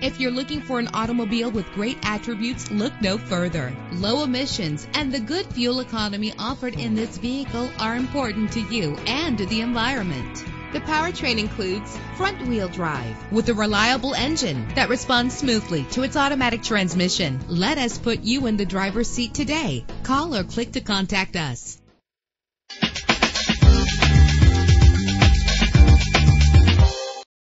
If you're looking for an automobile with great attributes, look no further. Low emissions and the good fuel economy offered in this vehicle are important to you and the environment. The powertrain includes front wheel drive with a reliable engine that responds smoothly to its automatic transmission. Let us put you in the driver's seat today. Call or click to contact us.